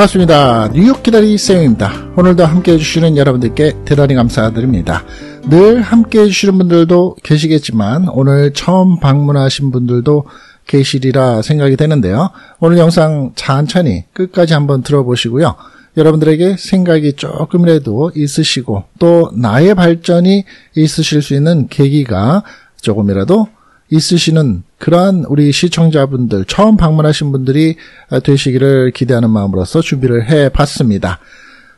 반갑습니다. 뉴욕 기다리 쌤입니다. 오늘도 함께 해주시는 여러분들께 대단히 감사드립니다. 늘 함께 해주시는 분들도 계시겠지만 오늘 처음 방문하신 분들도 계시리라 생각이 되는데요. 오늘 영상 천천히 끝까지 한번 들어보시고요. 여러분들에게 생각이 조금이라도 있으시고 또 나의 발전이 있으실 수 있는 계기가 조금이라도 있으시는 그러한 우리 시청자분들, 처음 방문하신 분들이 되시기를 기대하는 마음으로서 준비를 해 봤습니다.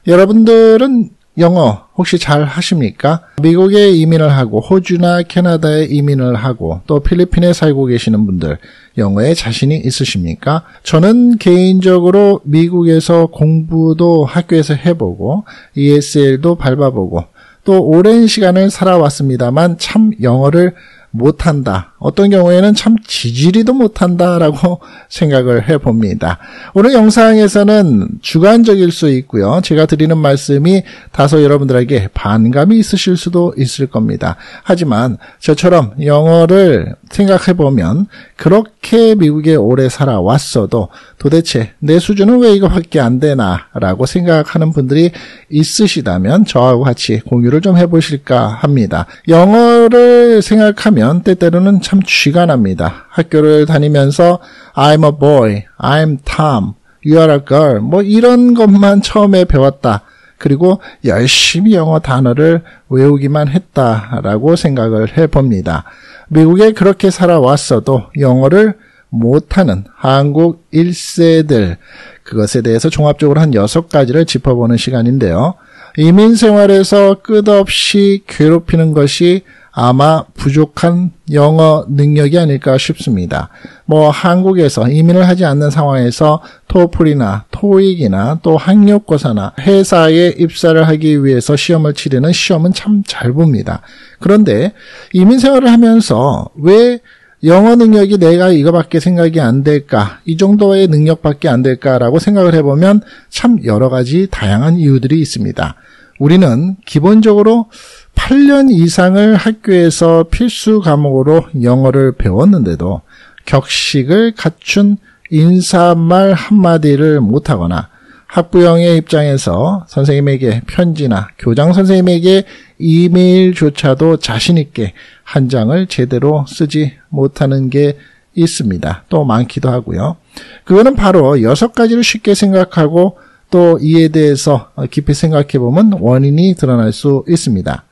여러분들은 영어 혹시 잘 하십니까? 미국에 이민을 하고 호주나 캐나다에 이민을 하고 또 필리핀에 살고 계시는 분들 영어에 자신이 있으십니까? 저는 개인적으로 미국에서 공부도 학교에서 해보고 ESL도 밟아보고 또 오랜 시간을 살아왔습니다만 참 영어를 못한다. 어떤 경우에는 참 지지리도 못한다라고 생각을 해봅니다. 오늘 영상에서는 주관적일 수 있고요. 제가 드리는 말씀이 다소 여러분들에게 반감이 있으실 수도 있을 겁니다. 하지만 저처럼 영어를 생각해보면 그렇게 미국에 오래 살아왔어도 도대체 내 수준은 왜 이거밖에 안 되나 라고 생각하는 분들이 있으시다면 저하고 같이 공유를 좀 해보실까 합니다. 영어를 생각하면 때때로는 참 쥐가 납니다. 학교를 다니면서 I'm a boy, I'm Tom, you are a girl 뭐 이런 것만 처음에 배웠다. 그리고 열심히 영어 단어를 외우기만 했다라고 생각을 해봅니다. 미국에 그렇게 살아왔어도 영어를 못하는 한국 1세들 그것에 대해서 종합적으로 한 6가지를 짚어보는 시간인데요. 이민 생활에서 끝없이 괴롭히는 것이 아마 부족한 영어 능력이 아닐까 싶습니다. 뭐 한국에서 이민을 하지 않는 상황에서 토플이나 토익이나 또 학력고사나 회사에 입사를 하기 위해서 시험을 치르는 시험은 참 잘 봅니다. 그런데 이민 생활을 하면서 왜 영어 능력이 내가 이거밖에 생각이 안 될까? 이 정도의 능력밖에 안 될까라고 생각을 해보면 참 여러 가지 다양한 이유들이 있습니다. 우리는 기본적으로 8년 이상을 학교에서 필수 과목으로 영어를 배웠는데도 격식을 갖춘 인사말 한마디를 못하거나 학부형의 입장에서 선생님에게 편지나 교장 선생님에게 이메일조차도 자신있게 한 장을 제대로 쓰지 못하는 게 있습니다. 또 많기도 하고요. 그거는 바로 여섯 가지를 쉽게 생각하고 또 이에 대해서 깊이 생각해 보면 원인이 드러날 수 있습니다.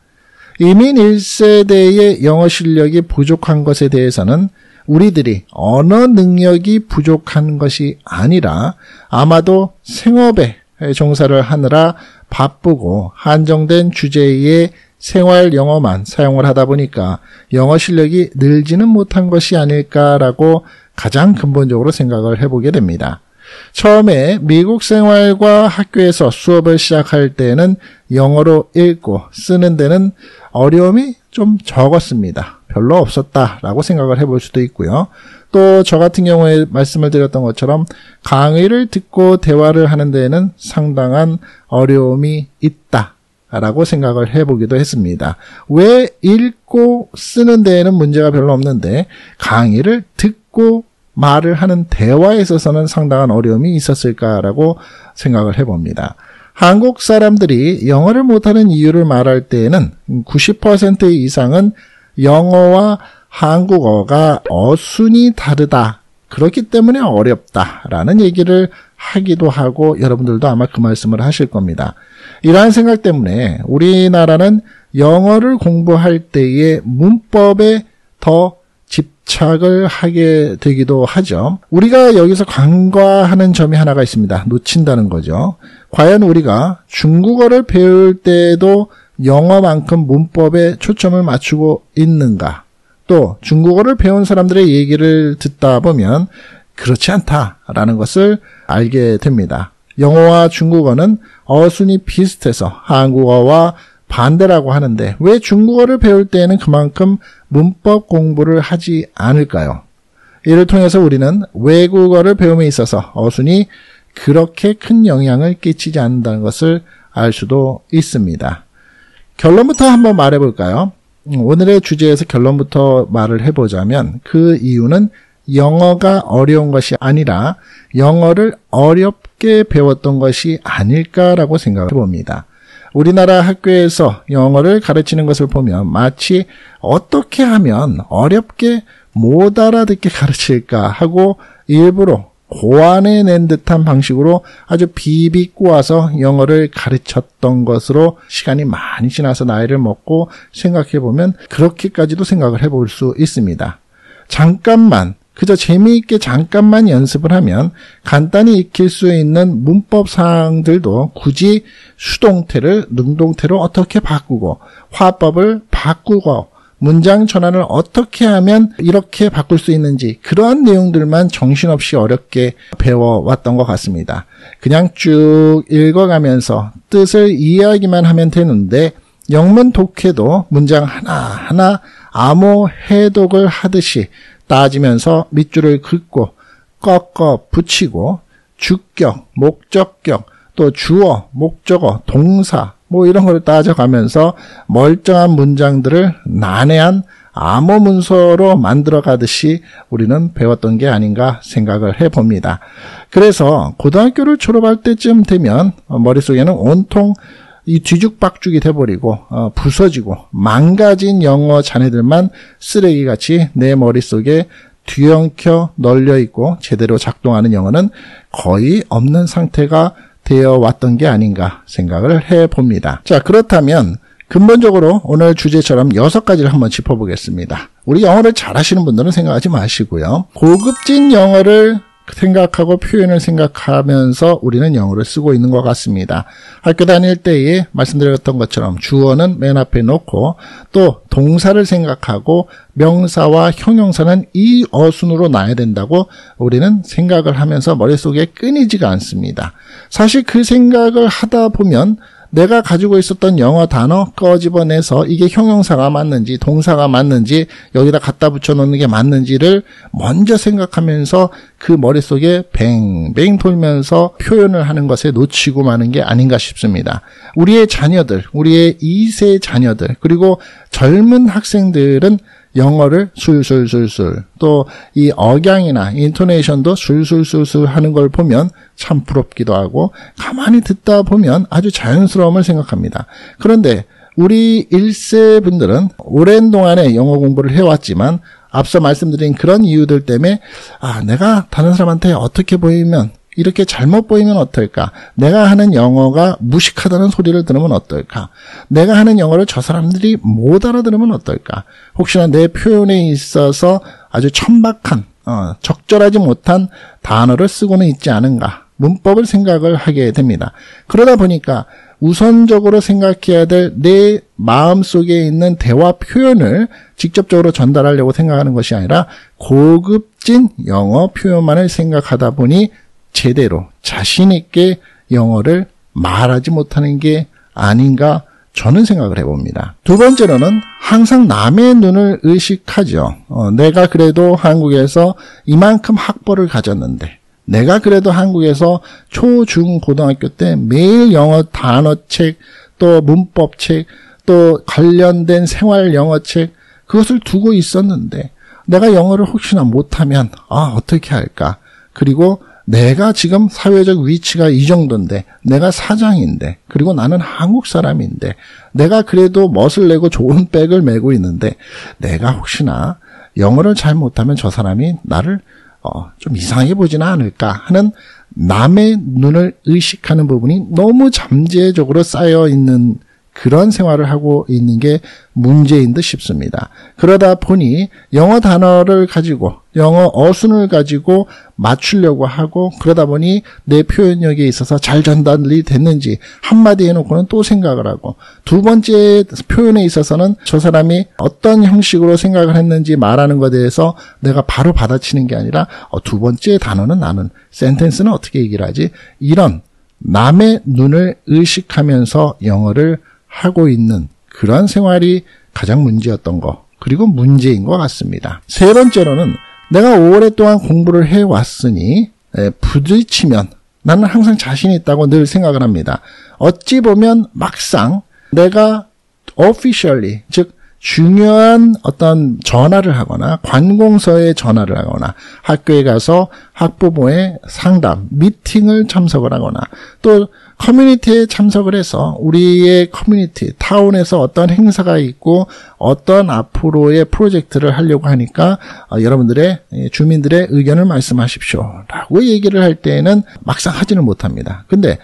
이민 1세대의 영어 실력이 부족한 것에 대해서는 우리들이 언어 능력이 부족한 것이 아니라 아마도 생업에 종사를 하느라 바쁘고 한정된 주제의 생활 영어만 사용을 하다 보니까 영어 실력이 늘지는 못한 것이 아닐까라고 가장 근본적으로 생각을 해보게 됩니다. 처음에 미국 생활과 학교에서 수업을 시작할 때는 영어로 읽고 쓰는 데는 어려움이 좀 적었습니다. 별로 없었다라고 생각을 해볼 수도 있고요. 또 저 같은 경우에 말씀을 드렸던 것처럼 강의를 듣고 대화를 하는 데에는 상당한 어려움이 있다. 라고 생각을 해보기도 했습니다. 왜 읽고 쓰는 데에는 문제가 별로 없는데 강의를 듣고 말을 하는 대화에 있어서는 상당한 어려움이 있었을까라고 생각을 해봅니다. 한국 사람들이 영어를 못하는 이유를 말할 때에는 90% 이상은 영어와 한국어가 어순이 다르다. 그렇기 때문에 어렵다라는 얘기를 하기도 하고 여러분들도 아마 그 말씀을 하실 겁니다. 이러한 생각 때문에 우리나라는 영어를 공부할 때의 문법에 더 집착을 하게 되기도 하죠. 우리가 여기서 간과하는 점이 하나가 있습니다. 놓친다는 거죠. 과연 우리가 중국어를 배울 때에도 영어만큼 문법에 초점을 맞추고 있는가? 또 중국어를 배운 사람들의 얘기를 듣다 보면 그렇지 않다라는 것을 알게 됩니다. 영어와 중국어는 어순이 비슷해서 한국어와 반대라고 하는데 왜 중국어를 배울 때에는 그만큼 문법 공부를 하지 않을까요? 이를 통해서 우리는 외국어를 배움에 있어서 어순이 그렇게 큰 영향을 끼치지 않는다는 것을 알 수도 있습니다. 결론부터 한번 말해 볼까요? 오늘의 주제에서 결론부터 말을 해보자면 그 이유는 영어가 어려운 것이 아니라 영어를 어렵게 배웠던 것이 아닐까라고 생각해 봅니다. 우리나라 학교에서 영어를 가르치는 것을 보면 마치 어떻게 하면 어렵게 못 알아듣게 가르칠까 하고 일부러 고안해낸 듯한 방식으로 아주 비비 꼬아서 영어를 가르쳤던 것으로 시간이 많이 지나서 나이를 먹고 생각해 보면 그렇게까지도 생각을 해볼 수 있습니다. 잠깐만 그저 재미있게 잠깐만 연습을 하면 간단히 익힐 수 있는 문법 사항들도 굳이 수동태를 능동태로 어떻게 바꾸고 화법을 바꾸고 문장 전환을 어떻게 하면 이렇게 바꿀 수 있는지 그러한 내용들만 정신없이 어렵게 배워왔던 것 같습니다. 그냥 쭉 읽어가면서 뜻을 이해하기만 하면 되는데 영문 독해도 문장 하나하나 암호 해독을 하듯이 따지면서 밑줄을 긋고 꺾어 붙이고 주격, 목적격, 또 주어, 목적어, 동사 뭐 이런 걸 따져가면서 멀쩡한 문장들을 난해한 암호 문서로 만들어 가듯이 우리는 배웠던 게 아닌가 생각을 해 봅니다. 그래서 고등학교를 졸업할 때쯤 되면 머릿속에는 온통 이 뒤죽박죽이 돼버리고 어, 부서지고 망가진 영어 자네들만 쓰레기같이 내 머릿속에 뒤엉켜 널려 있고 제대로 작동하는 영어는 거의 없는 상태가 되어 왔던 게 아닌가 생각을 해 봅니다. 자, 그렇다면 근본적으로 오늘 주제처럼 여섯 가지를 한번 짚어보겠습니다. 우리 영어를 잘하시는 분들은 생각하지 마시고요. 고급진 영어를 생각하고 표현을 생각하면서 우리는 영어를 쓰고 있는 것 같습니다. 학교 다닐 때에 말씀드렸던 것처럼 주어는 맨 앞에 놓고 또 동사를 생각하고 명사와 형용사는 이 어순으로 놔야 된다고 우리는 생각을 하면서 머릿속에 끊이지가 않습니다. 사실 그 생각을 하다 보면 내가 가지고 있었던 영어 단어 꺼집어내서 이게 형용사가 맞는지 동사가 맞는지 여기다 갖다 붙여놓는 게 맞는지를 먼저 생각하면서 그 머릿속에 뱅뱅 돌면서 표현을 하는 것에 놓치고 마는 게 아닌가 싶습니다. 우리의 자녀들, 우리의 2세 자녀들, 그리고 젊은 학생들은 영어를 술술술술 또 이 억양이나 인토네이션도 술술술술 하는 걸 보면 참 부럽기도 하고 가만히 듣다 보면 아주 자연스러움을 생각합니다. 그런데 우리 1세 분들은 오랜 동안에 영어 공부를 해왔지만 앞서 말씀드린 그런 이유들 때문에 아 내가 다른 사람한테 어떻게 보이면 이렇게 잘못 보이면 어떨까? 내가 하는 영어가 무식하다는 소리를 들으면 어떨까? 내가 하는 영어를 저 사람들이 못 알아들으면 어떨까? 혹시나 내 표현에 있어서 아주 천박한, 어, 적절하지 못한 단어를 쓰고는 있지 않은가? 문법을 생각을 하게 됩니다. 그러다 보니까 우선적으로 생각해야 될 내 마음 속에 있는 대화 표현을 직접적으로 전달하려고 생각하는 것이 아니라 고급진 영어 표현만을 생각하다 보니 제대로 자신있게 영어를 말하지 못하는 게 아닌가 저는 생각을 해봅니다. 두 번째로는 항상 남의 눈을 의식하죠. 어, 내가 그래도 한국에서 이만큼 학벌을 가졌는데, 내가 그래도 한국에서 초, 중, 고등학교 때 매일 영어 단어책, 또 문법책, 또 관련된 생활 영어책, 그것을 두고 있었는데, 내가 영어를 혹시나 못하면, 아, 어떻게 할까? 그리고 내가 지금 사회적 위치가 이 정도인데, 내가 사장인데, 그리고 나는 한국 사람인데, 내가 그래도 멋을 내고 좋은 백을 메고 있는데, 내가 혹시나 영어를 잘 못하면 저 사람이 나를 어, 좀 이상하게 보지는 않을까 하는 남의 눈을 의식하는 부분이 너무 잠재적으로 쌓여 있는 그런 생활을 하고 있는 게 문제인 듯 싶습니다. 그러다 보니 영어 단어를 가지고 영어 어순을 가지고 맞추려고 하고 그러다 보니 내 표현력에 있어서 잘 전달이 됐는지 한마디 해놓고는 또 생각을 하고 두 번째 표현에 있어서는 저 사람이 어떤 형식으로 생각을 했는지 말하는 것에 대해서 내가 바로 받아치는 게 아니라 어, 두 번째 단어는 나는 센텐스는 어떻게 얘기를 하지 이런 남의 눈을 의식하면서 영어를 하고 있는 그러한 생활이 가장 문제였던 거 그리고 문제인 것 같습니다. 세 번째로는 내가 오랫동안 공부를 해왔으니 부딪히면 나는 항상 자신 있다고 늘 생각을 합니다. 어찌 보면 막상 내가 officially 즉 중요한 어떤 전화를 하거나 관공서에 전화를 하거나 학교에 가서 학부모의 상담, 미팅을 참석을 하거나 또 커뮤니티에 참석을 해서 우리의 커뮤니티, town에서 어떤 행사가 있고 어떤 앞으로의 프로젝트를 하려고 하니까 어, 여러분들의 예, 주민들의 의견을 말씀하십시오. 라고 얘기를 할 때에는 막상 하지는 못합니다. 근데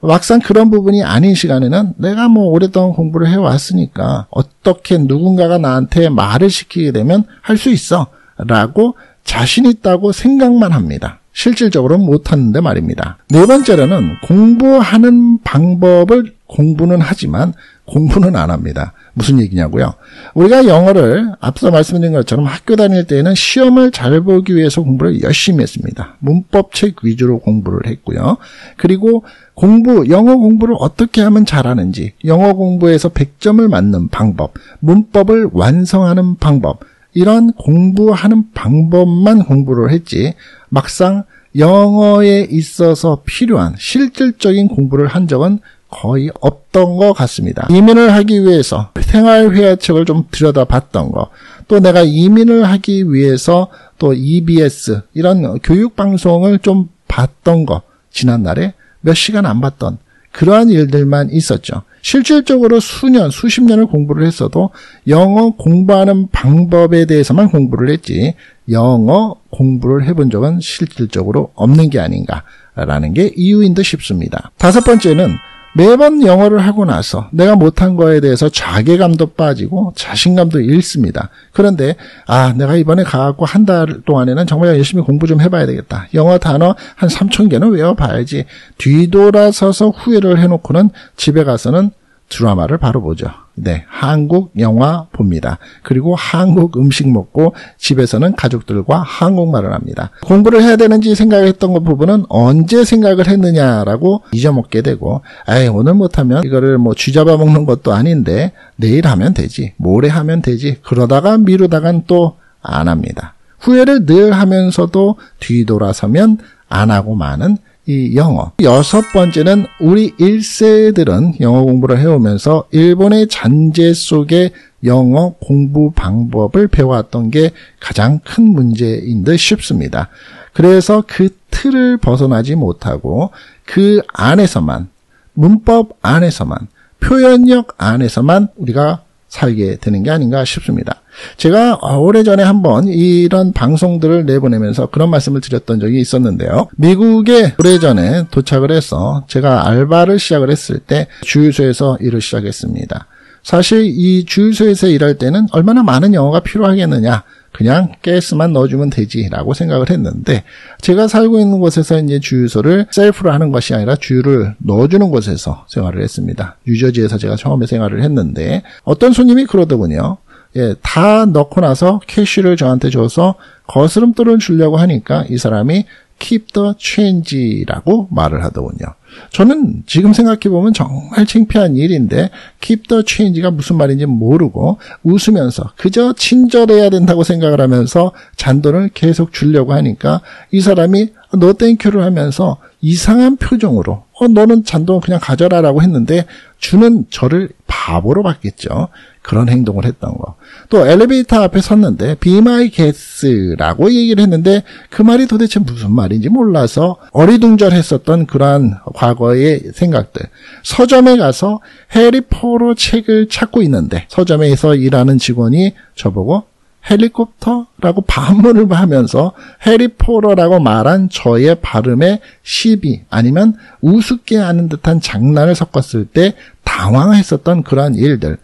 막상 그런 부분이 아닌 시간에는 내가 뭐 오랫동안 공부를 해왔으니까 어떻게 누군가가 나한테 말을 시키게 되면 할 수 있어. 라고 자신 있다고 생각만 합니다. 실질적으로 못하는데 말입니다. 네 번째로는 공부하는 방법을 공부는 하지만 공부는 안 합니다. 무슨 얘기냐고요? 우리가 영어를 앞서 말씀드린 것처럼 학교 다닐 때에는 시험을 잘 보기 위해서 공부를 열심히 했습니다. 문법책 위주로 공부를 했고요. 그리고 공부, 영어 공부를 어떻게 하면 잘하는지, 영어 공부에서 100점을 맞는 방법, 문법을 완성하는 방법, 이런 공부하는 방법만 공부를 했지 막상 영어에 있어서 필요한 실질적인 공부를 한 적은 거의 없던 것 같습니다. 이민을 하기 위해서 생활회화책을 좀 들여다봤던 거, 또 내가 이민을 하기 위해서 또 EBS 이런 교육 방송을 좀 봤던 거, 지난날에 몇 시간 안 봤던 그러한 일들만 있었죠. 실질적으로 수년, 수십 년을 공부를 했어도 영어 공부하는 방법에 대해서만 공부를 했지 영어 공부를 해본 적은 실질적으로 없는 게 아닌가라는 게 이유인 듯 싶습니다. 다섯 번째는 매번 영어를 하고 나서 내가 못한 거에 대해서 자괴감도 빠지고 자신감도 잃습니다. 그런데 아 내가 이번에 가갖고 한 달 동안에는 정말 열심히 공부 좀 해봐야 되겠다. 영어 단어 한 3천 개는 외워봐야지. 뒤돌아서서 후회를 해놓고는 집에 가서는 드라마를 바로 보죠. 네, 한국 영화 봅니다. 그리고 한국 음식 먹고 집에서는 가족들과 한국말을 합니다. 공부를 해야 되는지 생각했던 것 부분은 언제 생각을 했느냐라고 잊어먹게 되고, 에이, 오늘 못하면 이거를 뭐 쥐잡아 먹는 것도 아닌데 내일 하면 되지, 모레 하면 되지. 그러다가 미루다간 또 안 합니다. 후회를 늘 하면서도 뒤돌아서면 안 하고 마는 이 영어. 여섯 번째는 우리 1세들은 영어 공부를 해오면서 일본의 잔재 속에 영어 공부 방법을 배워왔던 게 가장 큰 문제인 듯 싶습니다. 그래서 그 틀을 벗어나지 못하고 그 안에서만, 문법 안에서만, 표현력 안에서만 우리가 살게 되는 게 아닌가 싶습니다. 제가 오래전에 한번 이런 방송들을 내보내면서 그런 말씀을 드렸던 적이 있었는데요. 미국에 오래전에 도착을 해서 제가 알바를 시작을 했을 때 주유소에서 일을 시작했습니다. 사실 이 주유소에서 일할 때는 얼마나 많은 영어가 필요하겠느냐. 그냥 가스만 넣어주면 되지라고 생각을 했는데 제가 살고 있는 곳에서 이제 주유소를 셀프로 하는 것이 아니라 주유를 넣어주는 곳에서 생활을 했습니다. 뉴저지에서 제가 처음에 생활을 했는데 어떤 손님이 그러더군요. 예, 다 넣고 나서 캐시를 저한테 줘서 거스름돈을 주려고 하니까 이 사람이 keep the change라고 말을 하더군요. 저는 지금 생각해보면 정말 창피한 일인데 keep the change가 무슨 말인지 모르고 웃으면서 그저 친절해야 된다고 생각을 하면서 잔돈을 계속 주려고 하니까 이 사람이 너 땡큐를 하면서 이상한 표정으로 어 너는 잔돈 그냥 가져라라고 했는데 주는 저를 바보로 봤겠죠. 그런 행동을 했던 거. 또 엘리베이터 앞에 섰는데 my guest라고 얘기를 했는데 그 말이 도대체 무슨 말인지 몰라서 어리둥절했었던 그러한 과거의 생각들. 서점에 가서 Harry Potter 책을 찾고 있는데 서점에서 일하는 직원이 저보고 helicopter라고 반문을 하면서 Harry Potter라고 말한 저의 발음에 시비 아니면 우습게 하는 듯한 장난을 섞었을 때 당황했었던 그러한 일들.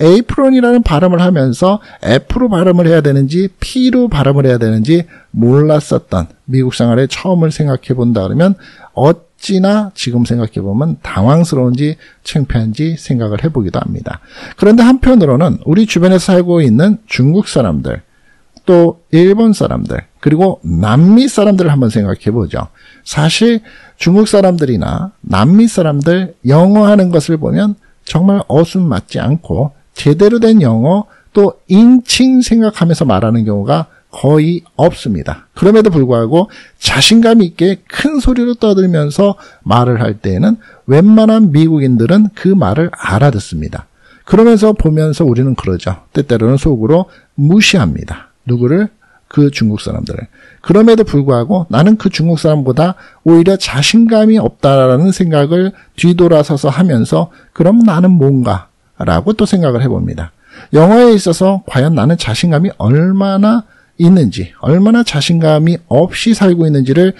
apron이라는 발음을 하면서 F로 발음을 해야 되는지 P로 발음을 해야 되는지 몰랐었던 미국 생활의 처음을 생각해 본다 그러면 어 찌나 지금 생각해 보면 당황스러운지 창피한지 생각을 해보기도 합니다. 그런데 한편으로는 우리 주변에서 살고 있는 중국 사람들 또 일본 사람들 그리고 남미 사람들을 한번 생각해 보죠. 사실 중국 사람들이나 남미 사람들 영어 하는 것을 보면 정말 어순 맞지 않고 제대로 된 영어 또 인칭 생각하면서 말하는 경우가 거의 없습니다. 그럼에도 불구하고 자신감 있게 큰 소리로 떠들면서 말을 할 때에는 웬만한 미국인들은 그 말을 알아듣습니다. 그러면서 보면서 우리는 그러죠. 때때로는 속으로 무시합니다. 누구를? 그 중국 사람들을. 그럼에도 불구하고 나는 그 중국 사람보다 오히려 자신감이 없다라는 생각을 뒤돌아서서 하면서 그럼 나는 뭔가? 라고 또 생각을 해봅니다. 영어에 있어서 과연 나는 자신감이 얼마나 있는지, 얼마나 자신감이 없이 살고 있는지를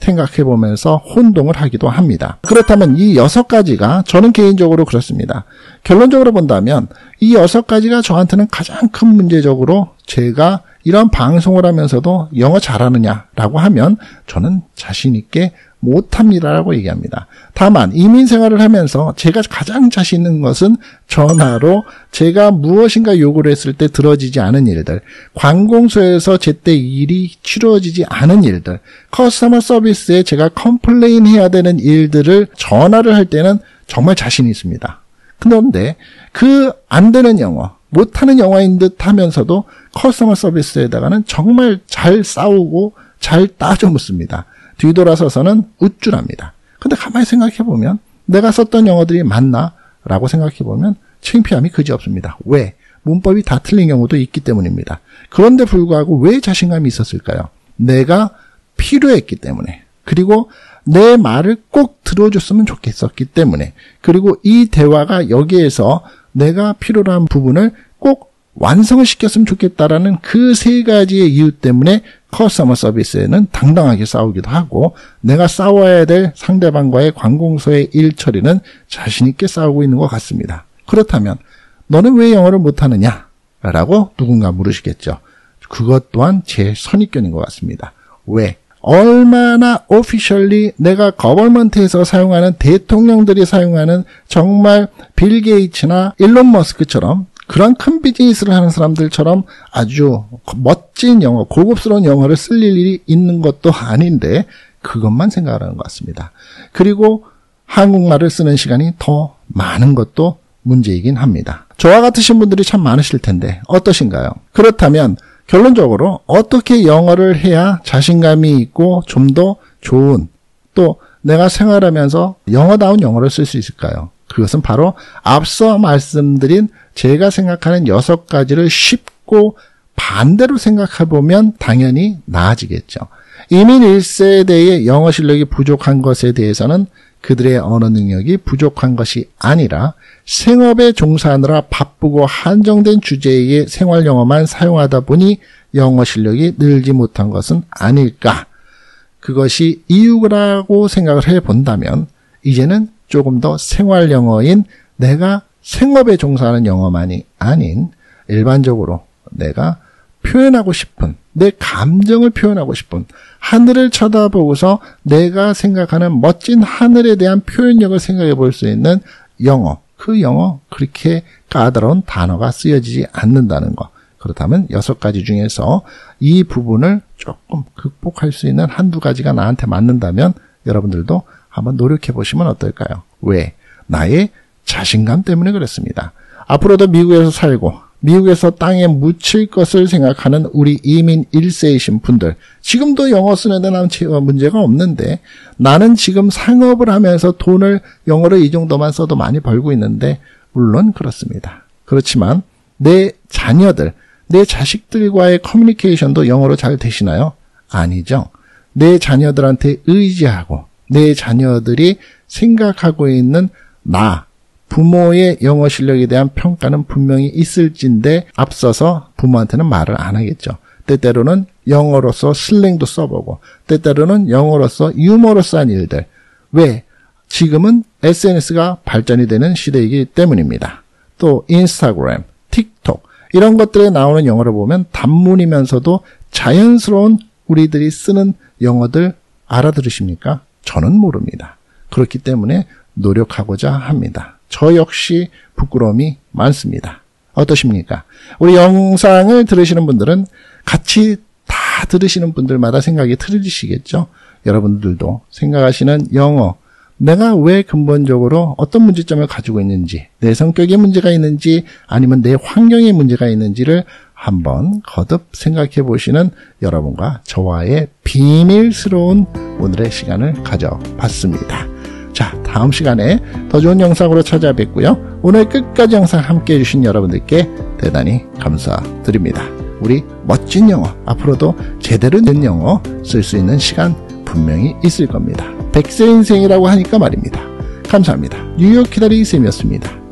생각해 보면서 혼동을 하기도 합니다. 그렇다면 이 여섯 가지가 저는 개인적으로 그렇습니다. 결론적으로 본다면 이 여섯 가지가 저한테는 가장 큰 문제적으로 제가 이런 방송을 하면서도 영어 잘하느냐라고 하면 저는 자신 있게 못합니다라고 얘기합니다. 다만 이민 생활을 하면서 제가 가장 자신 있는 것은 전화로 제가 무엇인가 요구를 했을 때 들어지지 않은 일들, 관공서에서 제때 일이 치러지지 않은 일들, customer service에 제가 complain 해야 되는 일들을 전화를 할 때는 정말 자신이 있습니다. 그런데 그 안 되는 영어, 못하는 영어인 듯 하면서도 customer service에다가는 정말 잘 싸우고 잘 따져 묻습니다. 뒤돌아서서는 우쭐합니다. 근데 가만히 생각해 보면 내가 썼던 영어들이 맞나? 라고 생각해 보면 창피함이 그지 없습니다. 왜? 문법이 다 틀린 경우도 있기 때문입니다. 그런데 불구하고 왜 자신감이 있었을까요? 내가 필요했기 때문에. 그리고 내 말을 꼭 들어줬으면 좋겠었기 때문에. 그리고 이 대화가 여기에서 내가 필요로 한 부분을 꼭 완성을 시켰으면 좋겠다라는 그 세 가지의 이유 때문에 커스터머 서비스에는 당당하게 싸우기도 하고 내가 싸워야 될 상대방과의 관공서의 일 처리는 자신있게 싸우고 있는 것 같습니다. 그렇다면 너는 왜 영어를 못하느냐? 라고 누군가 물으시겠죠. 그것 또한 제 선입견인 것 같습니다. 왜? 얼마나 오피셜리 내가 거벌먼트에서 사용하는 대통령들이 사용하는 정말 빌 게이츠나 일론 머스크처럼 그런 큰 비즈니스를 하는 사람들처럼 아주 멋진 영어, 고급스러운 영어를 쓸 일이 있는 것도 아닌데 그것만 생각하는 것 같습니다. 그리고 한국말을 쓰는 시간이 더 많은 것도 문제이긴 합니다. 저와 같으신 분들이 참 많으실 텐데 어떠신가요? 그렇다면 결론적으로 어떻게 영어를 해야 자신감이 있고 좀 더 좋은 또 내가 생활하면서 영어다운 영어를 쓸 수 있을까요? 그것은 바로 앞서 말씀드린 제가 생각하는 여섯 가지를 쉽고 반대로 생각해 보면 당연히 나아지겠죠. 이민 1세대의 영어 실력이 부족한 것에 대해서는 그들의 언어 능력이 부족한 것이 아니라 생업에 종사하느라 바쁘고 한정된 주제의 생활 영어만 사용하다 보니 영어 실력이 늘지 못한 것은 아닐까. 그것이 이유라고 생각을 해 본다면 이제는 조금 더 생활 영어인 내가 생업에 종사하는 영어만이 아닌 일반적으로 내가 표현하고 싶은 내 감정을 표현하고 싶은 하늘을 쳐다보고서 내가 생각하는 멋진 하늘에 대한 표현력을 생각해 볼 수 있는 영어 그 영어 그렇게 까다로운 단어가 쓰여지지 않는다는 것 그렇다면 여섯 가지 중에서 이 부분을 조금 극복할 수 있는 한두 가지가 나한테 맞는다면 여러분들도 한번 노력해 보시면 어떨까요? 왜? 나의 자신감 때문에 그렇습니다. 앞으로도 미국에서 살고 미국에서 땅에 묻힐 것을 생각하는 우리 이민 1세이신 분들 지금도 영어 쓰는 데는 문제가 없는데 나는 지금 상업을 하면서 돈을 영어를 이 정도만 써도 많이 벌고 있는데 물론 그렇습니다. 그렇지만 내 자녀들, 내 자식들과의 커뮤니케이션도 영어로 잘 되시나요? 아니죠. 내 자녀들한테 의지하고 내 자녀들이 생각하고 있는 나, 부모의 영어 실력에 대한 평가는 분명히 있을진데 앞서서 부모한테는 말을 안 하겠죠. 때때로는 영어로서 슬랭도 써보고 때때로는 영어로서 유머러스한 일들. 왜? 지금은 SNS가 발전이 되는 시대이기 때문입니다. 또 인스타그램, 틱톡 이런 것들에 나오는 영어를 보면 단문이면서도 자연스러운 우리들이 쓰는 영어들 알아들으십니까? 저는 모릅니다. 그렇기 때문에 노력하고자 합니다. 저 역시 부끄러움이 많습니다. 어떠십니까? 우리 영상을 들으시는 분들은 같이 다 들으시는 분들마다 생각이 틀리시겠죠? 여러분들도 생각하시는 영어, 내가 왜 근본적으로 어떤 문제점을 가지고 있는지, 내 성격에 문제가 있는지, 아니면 내 환경에 문제가 있는지를 한번 거듭 생각해 보시는 여러분과 저와의 비밀스러운 오늘의 시간을 가져봤습니다. 자, 다음 시간에 더 좋은 영상으로 찾아뵙고요. 오늘 끝까지 영상 함께 해주신 여러분들께 대단히 감사드립니다. 우리 멋진 영어, 앞으로도 제대로 된 영어 쓸 수 있는 시간 분명히 있을 겁니다. 백세 인생이라고 하니까 말입니다. 감사합니다. 뉴욕 기다리 쌤이었습니다.